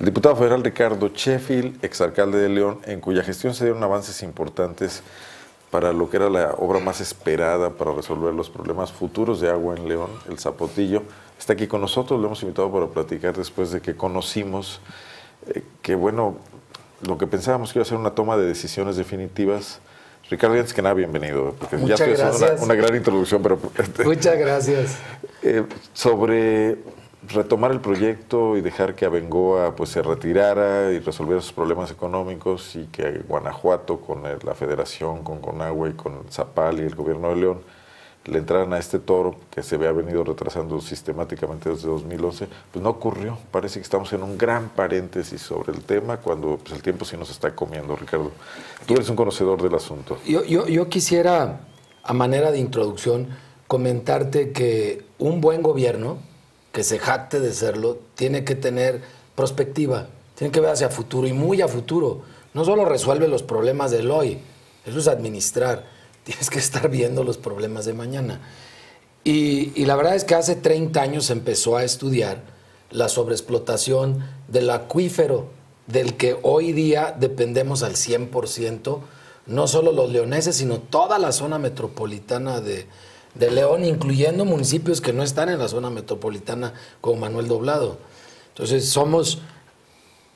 El diputado federal Ricardo Sheffield, exalcalde de León, en cuya gestión se dieron avances importantes para lo que era la obra más esperada para resolver los problemas futuros de agua en León, el Zapotillo, está aquí con nosotros, lo hemos invitado para platicar después de que conocimos eh, que, bueno, lo que pensábamos que iba a ser una toma de decisiones definitivas. Ricardo, antes que nada, bienvenido, porque Muchas ya fue gracias. una, una gran introducción, pero Muchas gracias. eh, sobre retomar el proyecto y dejar que Abengoa pues se retirara y resolviera sus problemas económicos y que Guanajuato con la federación, con Conagua y con Zapal y el gobierno de León le entraran a este toro que se había venido retrasando sistemáticamente desde 2011, pues no ocurrió. Parece que estamos en un gran paréntesis sobre el tema cuando pues, el tiempo sí nos está comiendo, Ricardo. Tú eres un conocedor del asunto. Yo, yo, yo quisiera, a manera de introducción, comentarte que un buen gobierno, que se jacte de serlo, tiene que tener perspectiva, tiene que ver hacia futuro y muy a futuro. No solo resuelve los problemas del hoy, eso es administrar, tienes que estar viendo los problemas de mañana. Y, y la verdad es que hace 30 años se empezó a estudiar la sobreexplotación del acuífero, del que hoy día dependemos al 100%, no solo los leoneses, sino toda la zona metropolitana de, de León, incluyendo municipios que no están en la zona metropolitana, como Manuel Doblado. Entonces, somos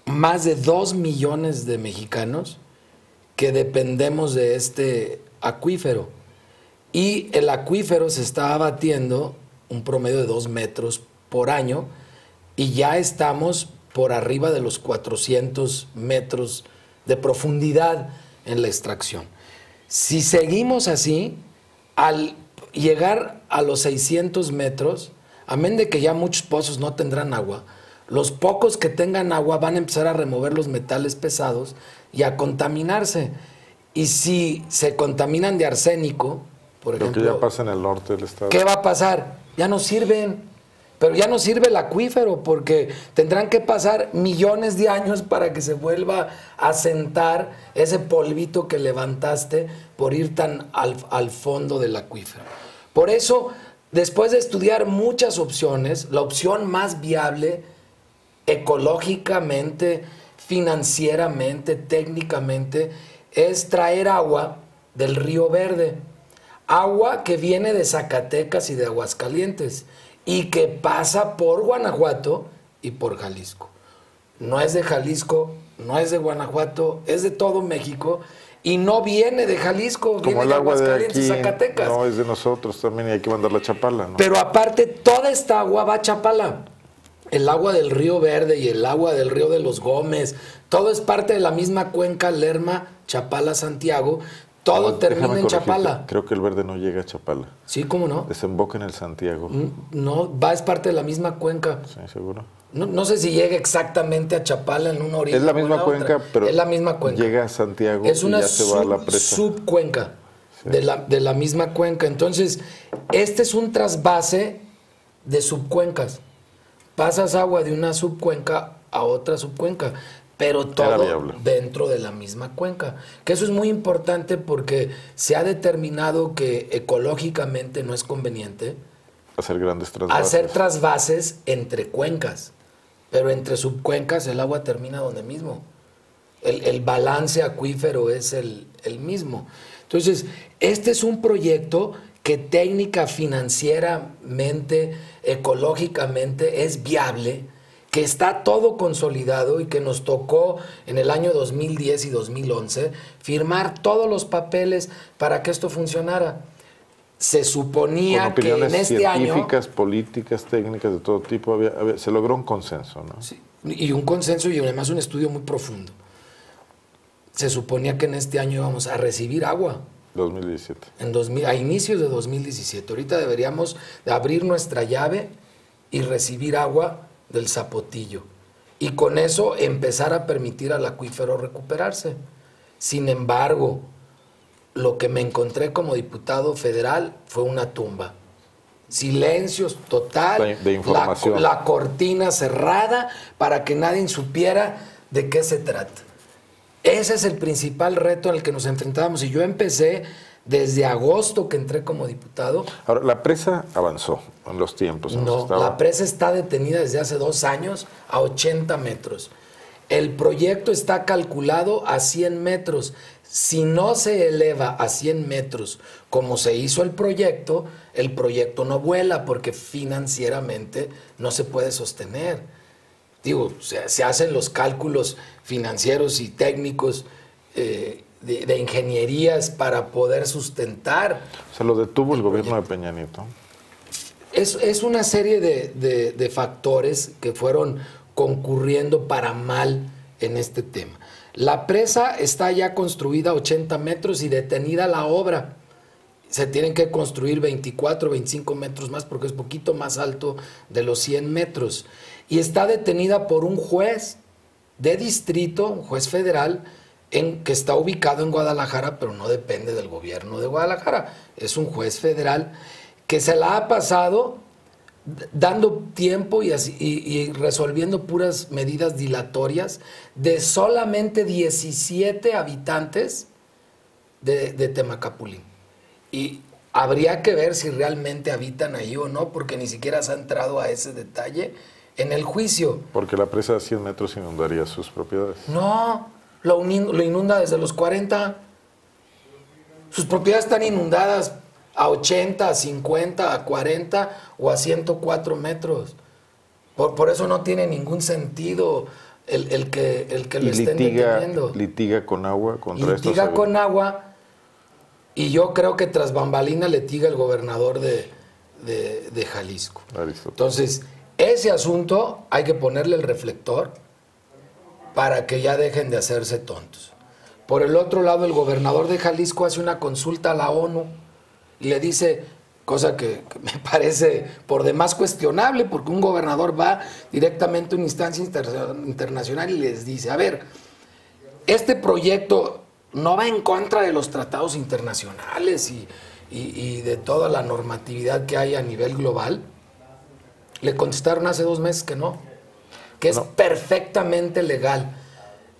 más de 2 millones de mexicanos que dependemos de este acuífero. Y el acuífero se está abatiendo un promedio de 2 metros por año y ya estamos por arriba de los 400 metros de profundidad en la extracción. Si seguimos así, al llegar a los 600 metros, amén de que ya muchos pozos no tendrán agua, los pocos que tengan agua van a empezar a remover los metales pesados y a contaminarse. Y si se contaminan de arsénico, por Lo que ejemplo, ya pasa en el norte del estado. ¿qué va a pasar? Ya no sirven. Pero ya no sirve el acuífero porque tendrán que pasar millones de años para que se vuelva a sentar ese polvito que levantaste por ir tan al, al fondo del acuífero. Por eso, después de estudiar muchas opciones, la opción más viable ecológicamente, financieramente, técnicamente, es traer agua del río Verde. Agua que viene de Zacatecas y de Aguascalientes y que pasa por Guanajuato y por Jalisco. No es de Jalisco, no es de Guanajuato, es de todo México y no viene de Jalisco, viene Como el de agua de Aguascalientes aquí Zacatecas. no es de nosotros también y hay que mandarla a Chapala, ¿no? Pero aparte, toda esta agua va a Chapala. El agua del río Verde y el agua del río de los Gómez, todo es parte de la misma cuenca Lerma, Chapala, Santiago. Todo termina en. Chapala. Creo que el verde no llega a Chapala. Sí, ¿cómo no? Desemboca en el Santiago. No, va, es parte de la misma cuenca. Sí, seguro. No, no sé si llega exactamente a Chapala en una orilla. Es la misma otra. cuenca, pero Es la misma cuenca. llega a Santiago es una y ya se va a la sub- presa. subcuenca de, la, de la misma cuenca. Entonces, este es un trasvase de subcuencas. Pasas agua de una subcuenca a otra subcuenca, pero todo dentro de la misma cuenca. Que eso es muy importante porque se ha determinado que ecológicamente no es conveniente Hacer grandes trasvases. hacer trasvases entre cuencas, pero entre subcuencas el agua termina donde mismo. El, el balance acuífero es el, el mismo. Entonces, este es un proyecto que técnica, financieramente, ecológicamente es viable, que está todo consolidado y que nos tocó en el año 2010 y 2011 firmar todos los papeles para que esto funcionara. Se Con suponía que opiniones en este año... científicas, políticas, técnicas de todo tipo, había- había- se logró un consenso, ¿no? Sí, y un consenso y además un estudio muy profundo. Se suponía que en este año íbamos a recibir agua. 2017. En 2000, a inicios de 2017. Ahorita deberíamos de abrir nuestra llave y recibir agua del zapotillo. Y con eso empezar a permitir al acuífero recuperarse. Sin embargo, lo que me encontré como diputado federal fue una tumba. Silencios total, De-. La, la cortina cerrada para que nadie supiera de qué se trata. Ese es el principal reto al que nos enfrentábamos. Y yo empecé desde agosto que entré como diputado. Ahora, la presa avanzó en los tiempos. en No, estaba. la presa está detenida desde hace dos años a 80 metros. El proyecto está calculado a 100 metros. Si no se eleva a 100 metros como se hizo el proyecto, el proyecto no vuela porque financieramente no se puede sostener. Digo, se, hacen los cálculos financieros y técnicos eh, de, ingenierías para poder sustentar. Se lo detuvo el, gobierno de Peña Nieto. Es, una serie de, factores que fueron concurriendo para mal en este tema. La presa está ya construida a 80 metros y detenida la obra. Se tienen que construir 24, 25 metros más porque es poquito más alto de los 100 metros. Y está detenida por un juez de distrito, un juez federal, en, que está ubicado en Guadalajara, pero no depende del gobierno de Guadalajara. Es un juez federal que se la ha pasado dando tiempo y, resolviendo puras medidas dilatorias de solamente 17 habitantes de, de Temacapulín. Y habría que ver si realmente habitan ahí o no, porque ni siquiera se ha entrado a ese detalle en el juicio. Porque la presa de 100 metros inundaría sus propiedades. No, lo, lo inunda desde los 40. Sus propiedades están inundadas a 80, a 50, a 40 o a 104 metros. Por, por eso no tiene ningún sentido el, que, el que lo estén deteniendo. Litiga con agua contra Litiga con agua y yo creo que tras bambalina litiga el gobernador de, de, Jalisco. Entonces, ese asunto hay que ponerle el reflector para que ya dejen de hacerse tontos. Por el otro lado, el gobernador de Jalisco hace una consulta a la ONU y le dice, cosa que, me parece por demás cuestionable, porque un gobernador va directamente a una instancia internacional y les dice, a ver, este proyecto no va en contra de los tratados internacionales y, de toda la normatividad que hay a nivel global. Le contestaron hace dos meses que no, que es perfectamente legal.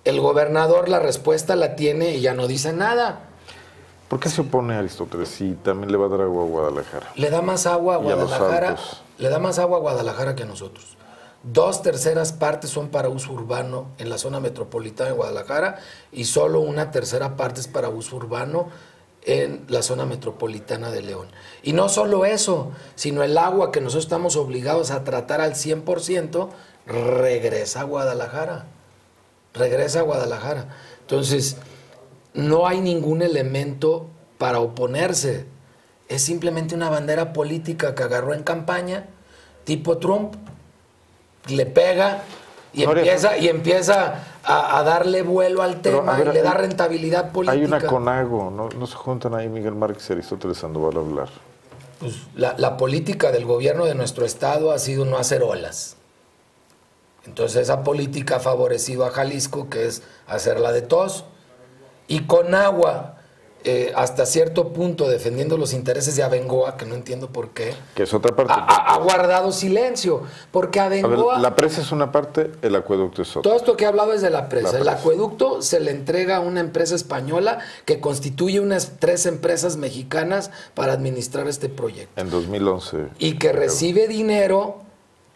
El gobernador la respuesta la tiene y ya no dice nada. ¿Por qué se opone Aristóteles si también le va a dar agua a Guadalajara? Le da más agua a Guadalajara. le da más agua a Guadalajara que a nosotros. Dos terceras partes son para uso urbano en la zona metropolitana de Guadalajara y solo una tercera parte es para uso urbano en la zona metropolitana de León. Y no solo eso, sino el agua que nosotros estamos obligados a tratar al 100% regresa a Guadalajara. Regresa a Guadalajara. Entonces, no hay ningún elemento para oponerse. Es simplemente una bandera política que agarró en campaña, tipo Trump, le pega y empieza, y empieza a, darle vuelo al tema y le da rentabilidad política. Hay una CONAGO, ¿no, no se juntan ahí Miguel Márquez y Aristóteles Sandoval a hablar. Pues la, la política del gobierno de nuestro estado ha sido no hacer olas. Entonces esa política ha favorecido a Jalisco, que es hacerla de tos. Y con agua, eh, hasta cierto punto defendiendo los intereses de Abengoa, que no entiendo por qué. Que es otra parte. Ha, guardado silencio, porque Abengoa... la presa es una parte, el acueducto es otra. Todo esto que he hablado es de la presa. el acueducto se le entrega a una empresa española que constituye unas tres empresas mexicanas para administrar este proyecto. En 2011. Y que recibe dinero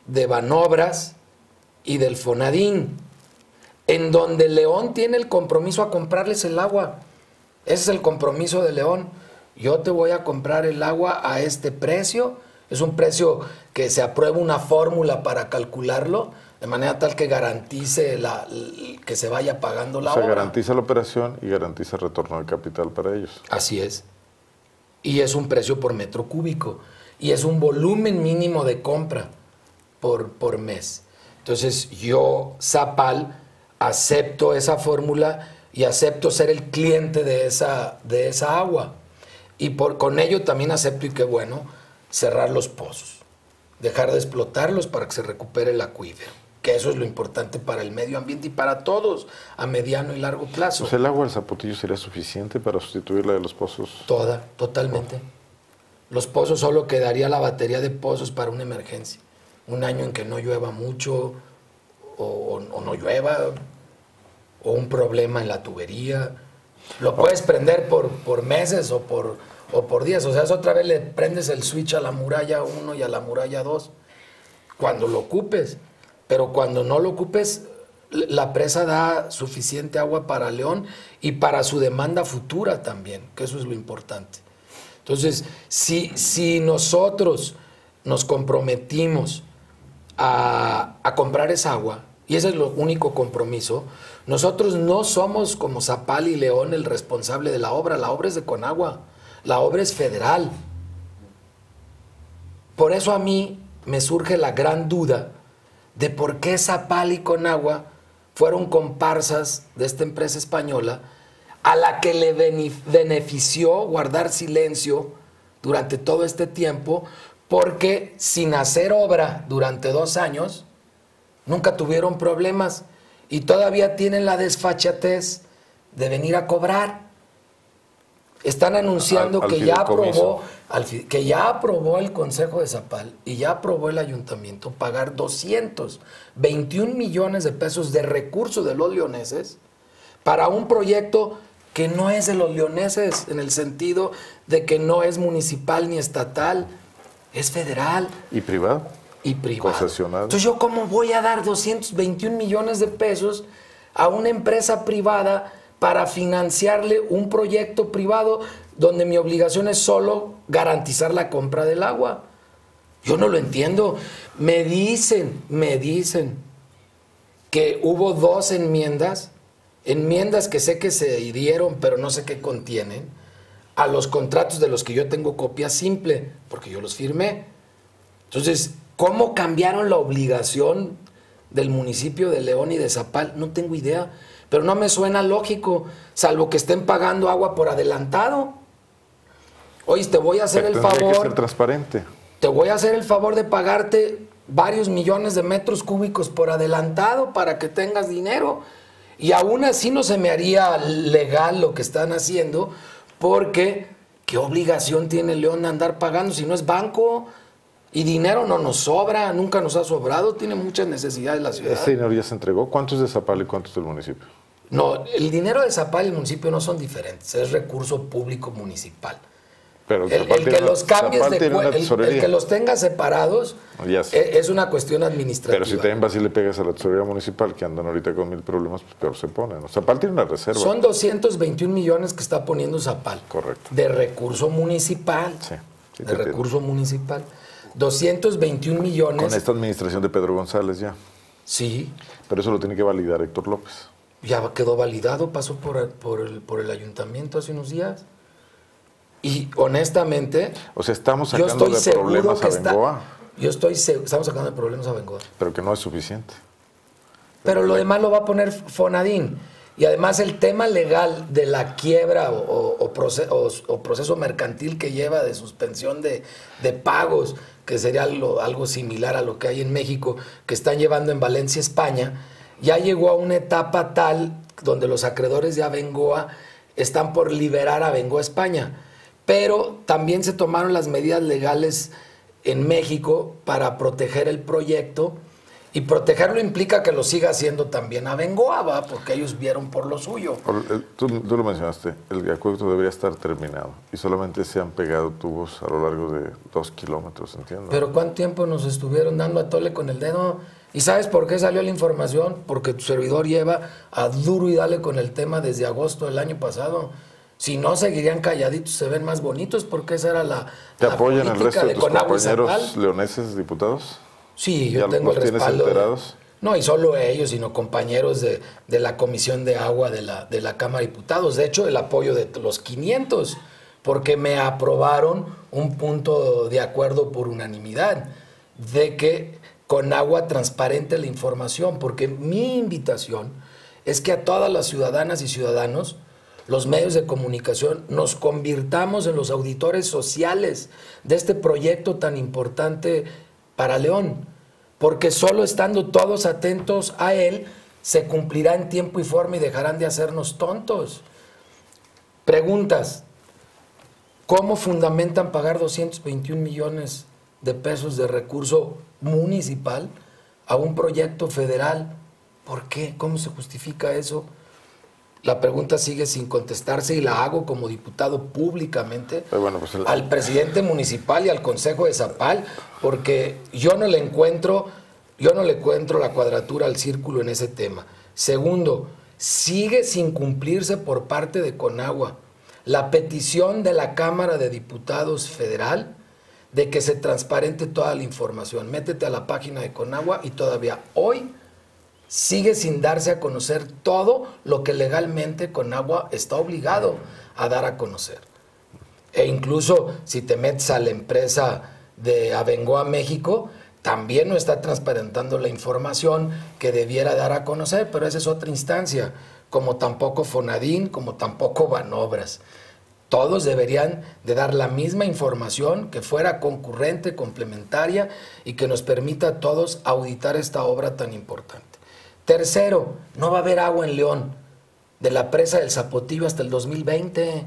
de Banobras y del Fonadín, en donde León tiene el compromiso a comprarles el agua. Ese es el compromiso de León. Yo te voy a comprar el agua a este precio. Es un precio que se aprueba una fórmula para calcularlo, de manera tal que garantice la, que se vaya pagando la o sea, garantiza la operación y garantiza el retorno de capital para ellos. Así es. Y es un precio por metro cúbico. Y es un volumen mínimo de compra por, por mes. Entonces yo, Zapal, acepto esa fórmula y acepto ser el cliente de esa, de esa agua. Y por, con ello también acepto, y qué bueno, cerrar los pozos, dejar de explotarlos para que se recupere el acuífero. Que eso es lo importante para el medio ambiente y para todos a mediano y largo plazo. Pues ¿El agua del Zapotillo sería suficiente para sustituir la de los pozos? Toda, totalmente. Los pozos solo quedaría la batería de pozos para una emergencia. Un año en que no llueva mucho o, o no llueva, o un problema en la tubería. Lo puedes prender por, por meses o por, o por días. O sea, es otra vez le prendes el switch a la muralla 1 y a la muralla 2 cuando lo ocupes. Pero cuando no lo ocupes, la presa da suficiente agua para León y para su demanda futura también, que eso es lo importante. Entonces, si, si nosotros nos comprometimos a, comprar esa agua, y ese es lo único compromiso, nosotros no somos como Zapal y León el responsable de la obra, la obra es de Conagua, la obra es federal. Por eso a mí me surge la gran duda de por qué Zapal y Conagua fueron comparsas de esta empresa española a la que le benefició guardar silencio durante todo este tiempo, porque sin hacer obra durante dos años, nunca tuvieron problemas y todavía tienen la desfachatez de venir a cobrar. Están anunciando que, ya aprobó, que ya aprobó el Consejo de Zapal y ya aprobó el ayuntamiento pagar 221 millones de pesos de recursos de los leoneses para un proyecto que no es de los leoneses en el sentido de que no es municipal ni estatal, es federal. ¿Y privado? Y privado. Entonces yo cómo voy a dar 221 millones de pesos a una empresa privada para financiarle un proyecto privado donde mi obligación es solo garantizar la compra del agua. Yo no lo entiendo. Me dicen, me dicen que hubo dos enmiendas, enmiendas que sé que se dieron, pero no sé qué contienen, a los contratos de los que yo tengo copia simple, porque yo los firmé. Entonces, ¿cómo cambiaron la obligación del municipio de León y de Zapal? No tengo idea pero no me suena lógico, salvo que estén pagando agua por adelantado. Oye, te voy a hacer el favor. Que ser transparente. Te voy a hacer el favor de pagarte varios millones de metros cúbicos por adelantado para que tengas dinero. Y aún así no se me haría legal lo que están haciendo, porque ¿qué obligación tiene León de andar pagando si no es banco? Y dinero no nos sobra, nunca nos ha sobrado, tiene muchas necesidades la ciudad. ¿Ese dinero ya se entregó? ¿Cuántos de Zapal y cuántos del municipio? No, el dinero de Zapal y el municipio no son diferentes, es recurso público municipal. Pero el, que los cambies de el, que los tenga separados e, es, una cuestión administrativa. Pero si también vas y le pegas a la tesorería municipal, que andan ahorita con mil problemas, pues peor se ponen. Zapal tiene una reserva. Son 221 millones que está poniendo Zapal. Correcto. De recurso municipal. Sí. de recurso municipal. 221 millones. Con esta administración de Pedro González ya. Sí. Pero eso lo tiene que validar Héctor López. Ya quedó validado, pasó por por el, por el ayuntamiento hace unos días. Y honestamente. O sea, estamos sacando de problemas a Bengoa. yo estoy estamos sacando de problemas a Bengoa. Pero que no es suficiente. Pero, lo demás lo va a poner Fonadín. Y además el tema legal de la quiebra o, proceso, mercantil que lleva de suspensión de, de pagos que sería algo, similar a lo que hay en México, que están llevando en Valencia, España, ya llegó a una etapa tal donde los acreedores de Abengoa están por liberar a Abengoa España. Pero también se tomaron las medidas legales en México para proteger el proyecto y protegerlo implica que lo siga haciendo también a Bengoa, porque ellos vieron por lo suyo. Tú, lo mencionaste, el acueducto debería estar terminado y solamente se han pegado tubos a lo largo de dos kilómetros, entiendo. Pero ¿cuánto tiempo nos estuvieron dando a tole con el dedo? ¿Y sabes por qué salió la información? Porque tu servidor lleva a duro y dale con el tema desde agosto del año pasado. Si no, seguirían calladitos, se ven más bonitos, porque esa era la. ¿Te apoyan el resto de tus compañeros leoneses diputados? Sí, yo tengo el respaldo. Enterados? no, y solo ellos, sino compañeros de, la Comisión de Agua de la, de la Cámara de Diputados. De hecho, el apoyo de los 500, porque me aprobaron un punto de acuerdo por unanimidad de que con agua transparente la información, porque mi invitación es que a todas las ciudadanas y ciudadanos, los medios de comunicación, nos convirtamos en los auditores sociales de este proyecto tan importante para León, porque solo estando todos atentos a él, se cumplirá en tiempo y forma y dejarán de hacernos tontos. Preguntas. ¿Cómo fundamentan pagar 221 millones de pesos de recurso municipal a un proyecto federal? ¿Por qué? ¿Cómo se justifica eso? La pregunta sigue sin contestarse y la hago como diputado públicamente pues al presidente municipal y al consejo de Zapal, porque yo no le encuentro Yo no le encuentro la cuadratura al círculo en ese tema. Segundo, sigue sin cumplirse por parte de Conagua la petición de la Cámara de Diputados Federal de que se transparente toda la información. Métete a la página de Conagua y todavía hoy sigue sin darse a conocer todo lo que legalmente Conagua está obligado a dar a conocer. E incluso si te metes a la empresa de Avengoa México, también no está transparentando la información que debiera dar a conocer, pero esa es otra instancia, como tampoco Fonadín, como tampoco Banobras. Todos deberían de dar la misma información que fuera concurrente, complementaria y que nos permita a todos auditar esta obra tan importante. Tercero, no va a haber agua en León, de la presa del Zapotillo hasta el 2020.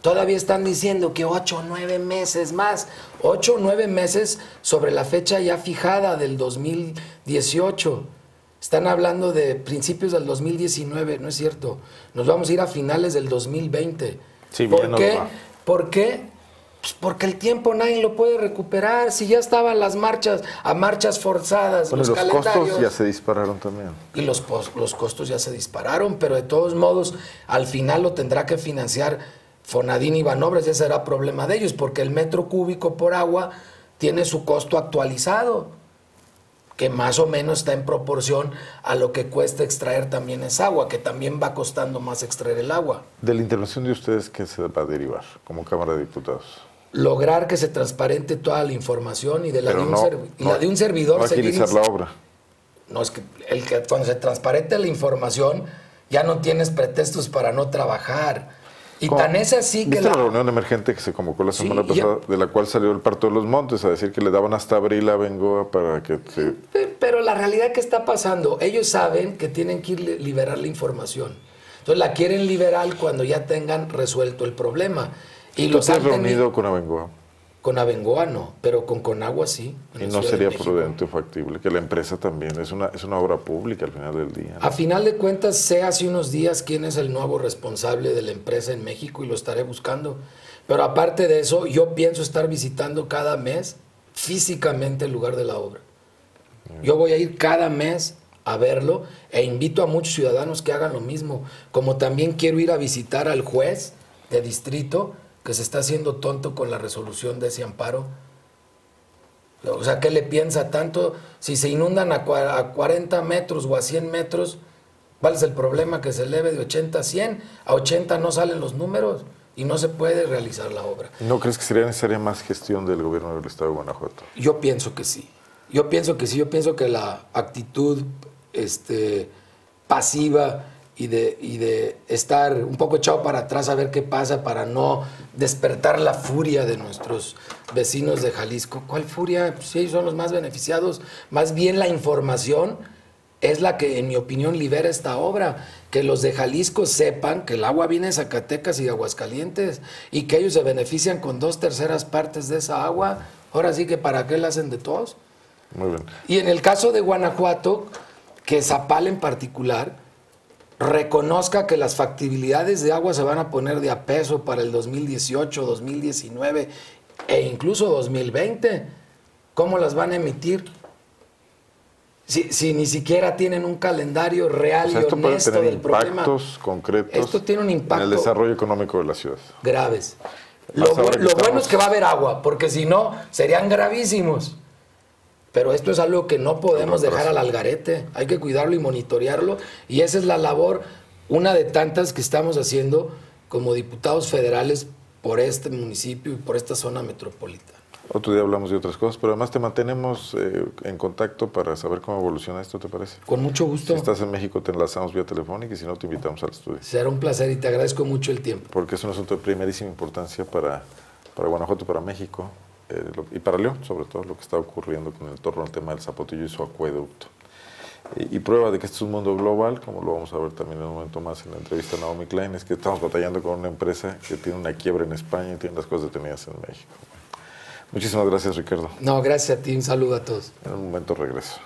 Todavía están diciendo que ocho o nueve meses más, ocho o nueve meses sobre la fecha ya fijada del 2018. Están hablando de principios del 2019, no es cierto. Nos vamos a ir a finales del 2020. ¿Por qué? ¿Por qué? Pues porque el tiempo nadie lo puede recuperar. Si ya estaban las marchas, a marchas forzadas, los, los costos ya se dispararon también. Y los, los costos ya se dispararon, pero de todos modos, al final lo tendrá que financiar Fonadín y Banobras, ese será problema de ellos, porque el metro cúbico por agua tiene su costo actualizado, que más o menos está en proporción a lo que cuesta extraer también esa agua, que también va costando más extraer el agua. De la intervención de ustedes, ¿qué se va a derivar como Cámara de Diputados? Lograr que se transparente toda la información y de la, de un, la de un, servidor. No agilizar la obra. No, es que, el que cuando se transparente la información, ya no tienes pretextos para no trabajar y tan es así que... la... reunión emergente que se convocó la semana pasada, de la cual salió el Parto de los Montes a decir que le daban hasta abril a Bengoa para que... Se... Pero la realidad que está pasando, ellos saben que tienen que ir liberar la información. Entonces la quieren liberar cuando ya tengan resuelto el problema. Y ¿Tú los te has reunido con Abengoa? Con Abengoa no, pero con Conagua sí. Y no sería prudente o factible que la empresa también, es una, es una obra pública al final del día. A final de cuentas, sé hace unos días quién es el nuevo responsable de la empresa en México y lo estaré buscando. Pero aparte de eso, yo pienso estar visitando cada mes físicamente el lugar de la obra. Yo voy a ir cada mes a verlo e invito a muchos ciudadanos que hagan lo mismo. Como también quiero ir a visitar al juez de distrito que se está haciendo tonto con la resolución de ese amparo. O sea, ¿qué le piensa tanto? Si se inundan a, 40 metros o a 100 metros, ¿cuál es el problema? Que se eleve de 80 a 100. A 80 no salen los números y no se puede realizar la obra. ¿No crees que sería necesaria más gestión del gobierno del Estado de Guanajuato? Yo pienso que sí. Yo pienso que sí. Yo pienso que la actitud este, pasiva y de, y de estar un poco echado para atrás a ver qué pasa para no despertar la furia de nuestros vecinos de Jalisco. ¿Cuál furia? Pues ellos son los más beneficiados. Más bien la información es la que, en mi opinión, libera esta obra. Que los de Jalisco sepan que el agua viene de Zacatecas y de Aguascalientes y que ellos se benefician con dos terceras partes de esa agua. Ahora sí que para qué la hacen de todos. Muy bien. Y en el caso de Guanajuato, que Zapal en particular, reconozca que las factibilidades de agua se van a poner de a peso para el 2018, 2019 e incluso 2020. ¿Cómo las van a emitir? Si, ni siquiera tienen un calendario real y honesto del impactos concretos esto tiene un impacto en el desarrollo económico de la ciudad. Graves. Lo, lo bueno es que va a haber agua, porque si no, serían gravísimos. Pero esto es algo que no podemos dejar al algarete, hay que cuidarlo y monitorearlo y esa es la labor, una de tantas que estamos haciendo como diputados federales por este municipio y por esta zona metropolitana. Otro día hablamos de otras cosas, pero además te mantenemos eh, en contacto para saber cómo evoluciona esto, ¿te parece? Con mucho gusto. Si estás en México te enlazamos vía telefónica y si no te invitamos al estudio. Será un placer y te agradezco mucho el tiempo. Porque es un asunto de primerísima importancia para, para Guanajuato, para México. Eh, y para León, sobre todo lo que está ocurriendo con el torno al tema del zapotillo y su acueducto. Y, prueba de que este es un mundo global, como lo vamos a ver también en un momento más en la entrevista a Naomi Klein, es que estamos batallando con una empresa que tiene una quiebra en España y tiene las cosas detenidas en México. Muchísimas gracias, Ricardo. No, gracias a ti. Un saludo a todos. En un momento regreso.